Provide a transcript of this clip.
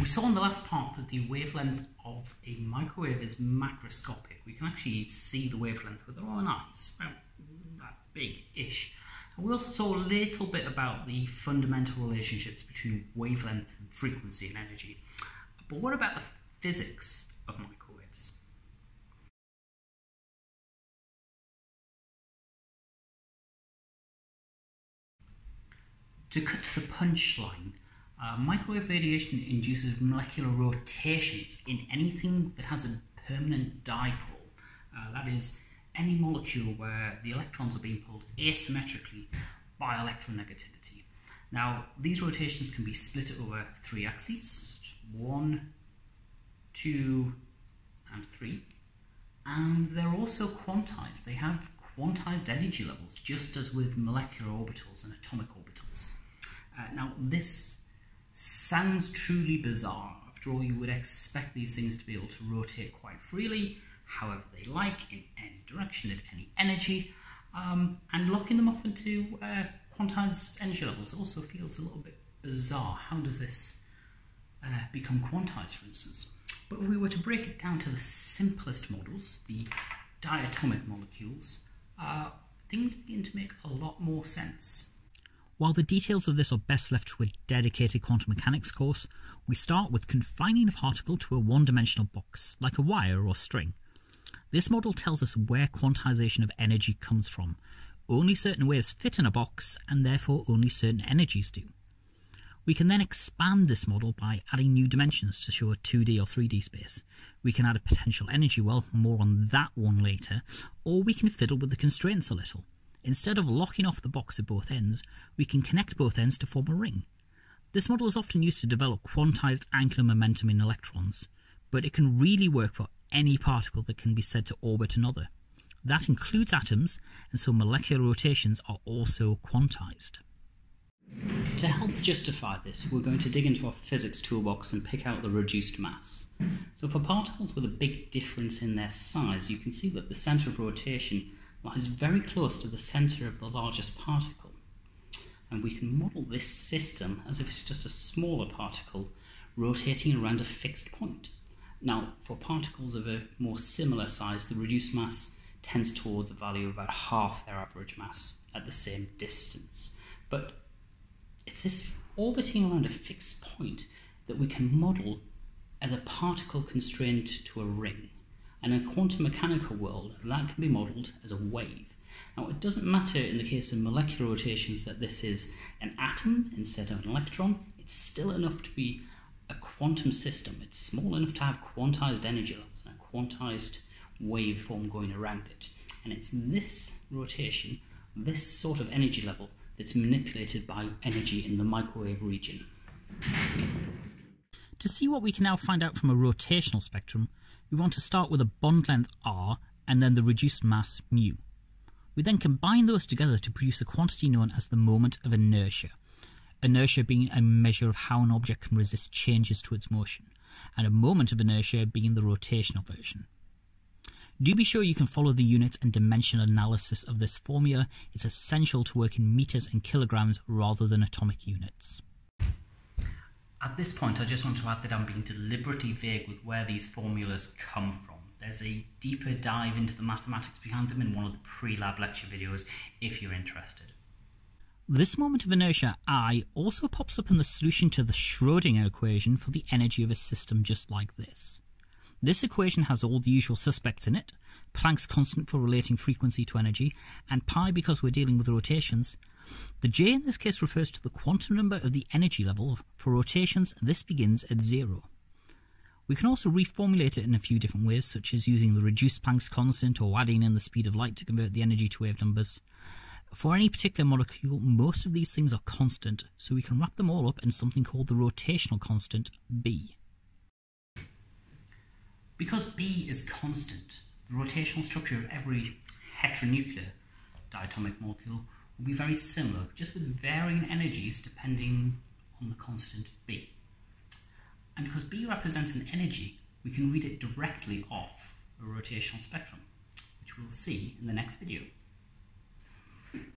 We saw in the last part that the wavelength of a microwave is macroscopic. We can actually see the wavelength with our own eyes, about that big-ish. We also saw a little bit about the fundamental relationships between wavelength and frequency and energy. But what about the physics of microwaves? To cut to the punchline, uh, microwave radiation induces molecular rotations in anything that has a permanent dipole. Uh, that is, any molecule where the electrons are being pulled asymmetrically by electronegativity. Now, these rotations can be split over three axes, one, two, and three. And they're also quantized. They have quantized energy levels, just as with molecular orbitals and atomic orbitals. Uh, now, this sounds truly bizarre. After all, you would expect these things to be able to rotate quite freely, however they like, in any direction, at any energy, um, and locking them off into uh, quantized energy levels also feels a little bit bizarre. How does this uh, become quantized, for instance? But if we were to break it down to the simplest models, the diatomic molecules, uh, things begin to make a lot more sense. While the details of this are best left to a dedicated quantum mechanics course, we start with confining a particle to a one-dimensional box, like a wire or string. This model tells us where quantization of energy comes from. Only certain waves fit in a box, and therefore only certain energies do. We can then expand this model by adding new dimensions to show a 2D or 3D space. We can add a potential energy well, more on that one later, or we can fiddle with the constraints a little. Instead of locking off the box at both ends, we can connect both ends to form a ring. This model is often used to develop quantized angular momentum in electrons, but it can really work for any particle that can be said to orbit another. That includes atoms, and so molecular rotations are also quantized. To help justify this, we're going to dig into our physics toolbox and pick out the reduced mass. So for particles with a big difference in their size, you can see that the centre of rotation lies very close to the centre of the largest particle. And we can model this system as if it's just a smaller particle rotating around a fixed point. Now, for particles of a more similar size, the reduced mass tends towards a value of about half their average mass at the same distance. But it's this orbiting around a fixed point that we can model as a particle constrained to a ring. And in a quantum mechanical world, that can be modelled as a wave. Now, it doesn't matter in the case of molecular rotations that this is an atom instead of an electron, it's still enough to be a quantum system. It's small enough to have quantized energy levels and a quantized waveform going around it. And it's this rotation, this sort of energy level, that's manipulated by energy in the microwave region. To see what we can now find out from a rotational spectrum, we want to start with a bond length r and then the reduced mass mu. We then combine those together to produce a quantity known as the moment of inertia. Inertia being a measure of how an object can resist changes to its motion, and a moment of inertia being the rotational version. Do be sure you can follow the unit and dimensional analysis of this formula. It's essential to work in meters and kilograms rather than atomic units. At this point, I just want to add that I'm being deliberately vague with where these formulas come from. There's a deeper dive into the mathematics behind them in one of the pre-lab lecture videos if you're interested. This moment of inertia I also pops up in the solution to the Schrödinger equation for the energy of a system just like this. This equation has all the usual suspects in it, Planck's constant for relating frequency to energy, and pi because we're dealing with rotations. The j in this case refers to the quantum number of the energy level. For rotations, this begins at zero. We can also reformulate it in a few different ways, such as using the reduced Planck's constant or adding in the speed of light to convert the energy to wave numbers. For any particular molecule, most of these things are constant, so we can wrap them all up in something called the rotational constant, B. Because B is constant, the rotational structure of every heteronuclear diatomic molecule will be very similar, just with varying energies depending on the constant B. And because B represents an energy, we can read it directly off a rotational spectrum, which we'll see in the next video.